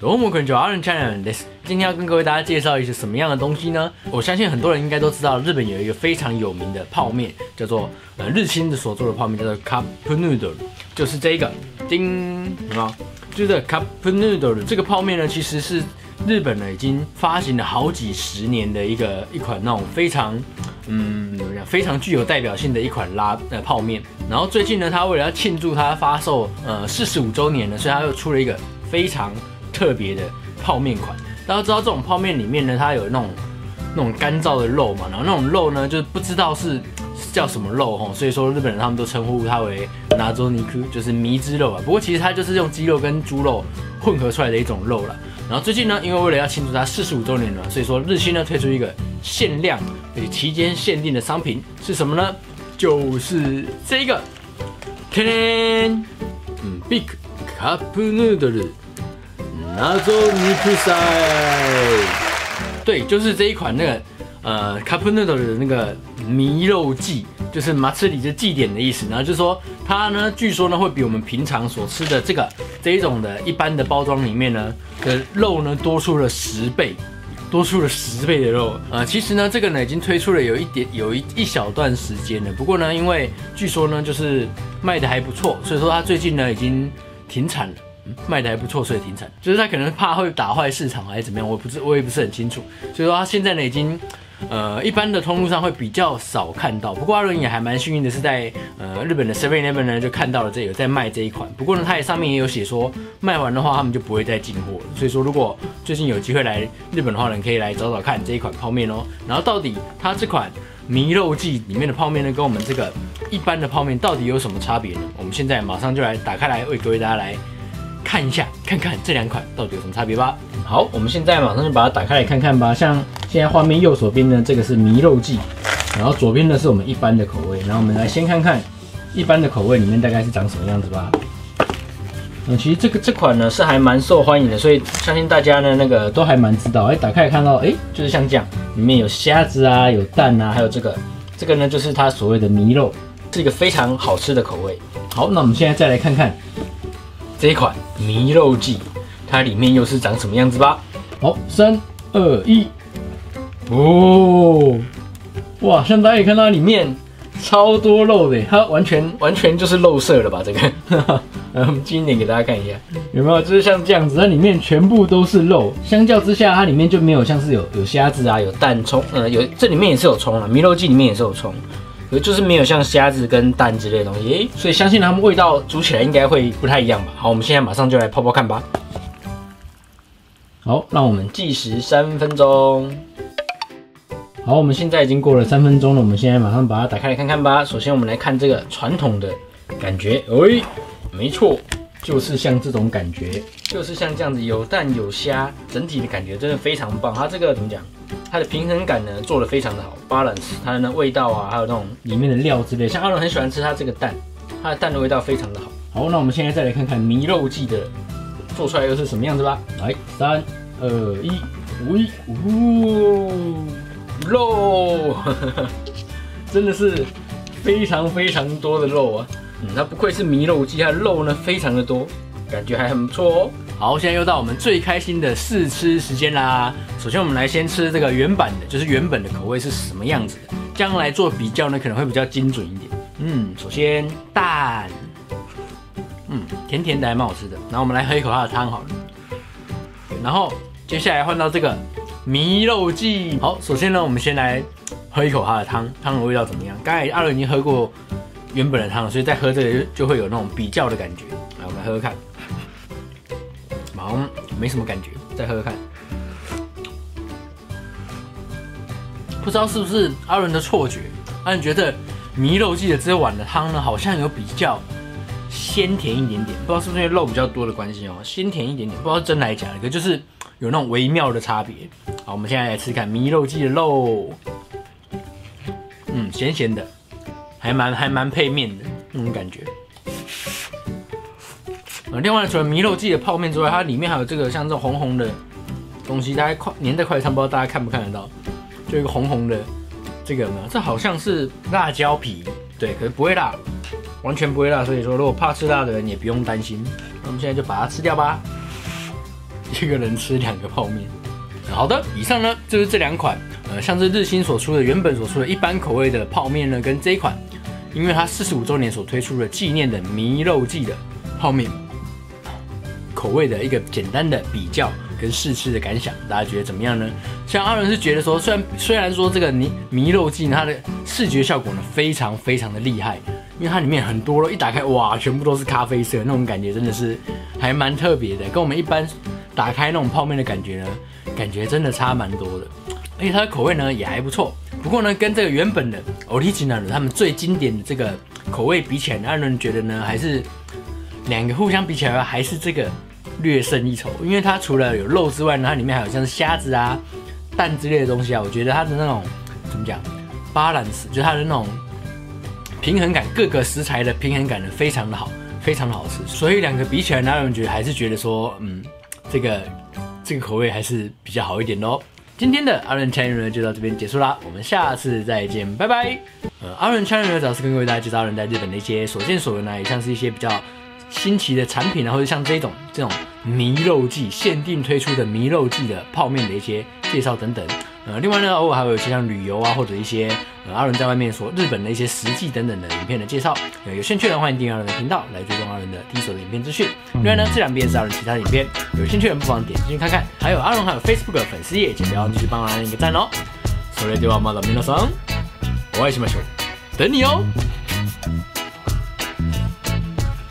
どうもこんにちは，阿伦 channel です。今天要跟各位大家介绍一些什么样的东西呢？我相信很多人应该都知道，日本有一个非常有名的泡面，叫做呃日清的所做的泡面，叫做 cup noodle，就是这个，叮，啊，就是 cup noodle 这个泡面呢，其实是日本呢已经发行了好几十年的一个一款那种非常，嗯，怎么讲，非常具有代表性的一款拉呃泡面。然后最近呢，它为了要庆祝它发售呃四十五周年呢，所以它又出了一个非常 特别的泡面款。大家知道这种泡面里面呢，它有那种那种干燥的肉嘛，然后那种肉呢，就是不知道是叫什么肉哈，所以说日本人他们都称呼它为拿州尼克，就是迷之肉啊。不过其实它就是用鸡肉跟猪肉混合出来的一种肉了。然后最近呢，因为为了要庆祝它四十五周年了，所以说日清呢推出一个限量而且期间限定的商品是什么呢？就是这个，天，嗯，Big Cup Noodle。拿走尼克赛，对，就是这一款那个呃，cup noodle 的那个迷肉剂，就是马刺里的祭典的意思。然后就说它呢，据说呢会比我们平常所吃的这个这一种的一般的包装里面呢的肉呢多出了十倍，多出了十倍的肉。呃，其实呢这个呢已经推出了有一点有一一小段时间了。不过呢，因为据说呢就是卖的还不错，所以说它最近呢已经停产了。卖的还不错，所以停产。就是他可能怕会打坏市场还是怎么样，我不是我也不是很清楚。所以说他现在呢已经，呃，一般的通路上会比较少看到。不过阿伦也还蛮幸运的，是在呃日本的 Seven Eleven 呢就看到了这有在卖这一款。不过呢，它也上面也有写说卖完的话他们就不会再进货了。所以说如果最近有机会来日本的话呢，可以来找找看这一款泡面哦。然后到底它这款迷肉记里面的泡面呢，跟我们这个一般的泡面到底有什么差别呢？我们现在马上就来打开来为各位大家来。看一下，看看这两款到底有什么差别吧。好，我们现在马上就把它打开来看看吧。像现在画面右手边呢，这个是迷肉记，然后左边呢是我们一般的口味。然后我们来先看看一般的口味里面大概是长什么样子吧。嗯，其实这个这款呢是还蛮受欢迎的，所以相信大家呢那个都还蛮知道。哎，打开来看到，哎，就是像这样，里面有虾子啊，有蛋啊，还有这个这个呢就是它所谓的迷肉，是一个非常好吃的口味。好，那我们现在再来看看。这一款迷肉剂，它里面又是长什么样子吧？好，三二一，哦，哇，像大家可以看到里面超多肉的，它完全完全就是肉色了吧？这个，来我们近一点给大家看一下，有没有？就是像这样子，它里面全部都是肉，相较之下，它里面就没有像是有有虾子啊，有蛋葱，呃，有这里面也是有葱啊，迷肉剂里面也是有葱。就是没有像虾子跟蛋之类的东西，所以相信它们味道煮起来应该会不太一样吧。好，我们现在马上就来泡泡看吧。好，让我们计时三分钟。好，我们现在已经过了三分钟了，我们现在马上把它打开来看看吧。首先我们来看这个传统的感觉，哎，没错，就是像这种感觉，就是像这样子有蛋有虾，整体的感觉真的非常棒。它这个怎么讲？它的平衡感呢做的非常的好，balance，它的味道啊，还有那种里面的料之类，像阿伦很喜欢吃它这个蛋，它的蛋的味道非常的好。好，那我们现在再来看看迷肉记的做出来又是什么样子吧。来，三二一，喂，呜，肉，真的是非常非常多的肉啊。嗯，它不愧是迷肉鸡，它的肉呢非常的多，感觉还很不错哦。好，现在又到我们最开心的试吃时间啦。首先，我们来先吃这个原版的，就是原本的口味是什么样子的，这样来做比较呢，可能会比较精准一点。嗯，首先蛋，嗯，甜甜的还蛮好吃的。然后我们来喝一口它的汤好了。然后接下来换到这个迷肉记。好，首先呢，我们先来喝一口它的汤，汤的味道怎么样？刚才阿伦已经喝过原本的汤了，所以再喝这个就会有那种比较的感觉。来，我们来喝喝看。好像没什么感觉，再喝喝看。不知道是不是阿伦的错觉，阿伦觉得迷肉记的这碗的汤呢，好像有比较鲜甜一点点，不知道是不是因为肉比较多的关系哦，鲜甜一点点，不知道真来假的，可就是有那种微妙的差别。好，我们现在来吃看迷肉记的肉，嗯，咸咸的，还蛮还蛮配面的那种感觉。呃，另外除了迷肉季的泡面之外，它里面还有这个像这种红红的东西，大家快粘在筷子上，不知道大家看不看得到？就一个红红的这个有没有？这好像是辣椒皮，对，可是不会辣，完全不会辣。所以说，如果怕吃辣的人也不用担心。那我们现在就把它吃掉吧。一个人吃两个泡面。好的，以上呢就是这两款，呃，像是日新所出的原本所出的一般口味的泡面呢，跟这一款，因为它四十五周年所推出的纪念的迷肉季的泡面口味的一个简单的比较跟试吃的感想，大家觉得怎么样呢？像阿伦是觉得说，虽然虽然说这个迷迷肉记它的视觉效果呢非常非常的厉害，因为它里面很多肉一打开哇，全部都是咖啡色那种感觉，真的是还蛮特别的，跟我们一般打开那种泡面的感觉呢。感觉真的差蛮多的，而且它的口味呢也还不错。不过呢，跟这个原本的 original 他们最经典的这个口味比起来，阿伦觉得呢还是两个互相比起来还是这个略胜一筹。因为它除了有肉之外呢，它里面还有像是虾子啊、蛋之类的东西啊。我觉得它的那种怎么讲，balance 就它的那种平衡感，各个食材的平衡感呢非常的好，非常的好吃。所以两个比起来，让人觉得还是觉得说，嗯，这个。这个口味还是比较好一点哦。今天的阿伦 channel 呢就到这边结束啦，我们下次再见，拜拜。呃，阿伦 channel 呢主要是跟各位大家介绍阿伦在日本的一些所见所闻啊，也像是一些比较新奇的产品啊，或者像这种这种迷肉季限定推出的迷肉季的泡面的一些介绍等等。呃，另外呢，偶尔还会有一些像旅游啊，或者一些呃阿伦在外面说日本的一些实际等等的影片的介绍。有有兴趣的欢迎订阅阿伦的频道来追踪阿伦的第一手的影片资讯。另外呢，这两边是阿伦其他的影片，有兴趣的人不妨点进去看看。还有阿伦还有 Facebook 粉丝页，请不要忘记帮阿伦一个赞哦。それではまた皆さんお会いしましょう。等你哦。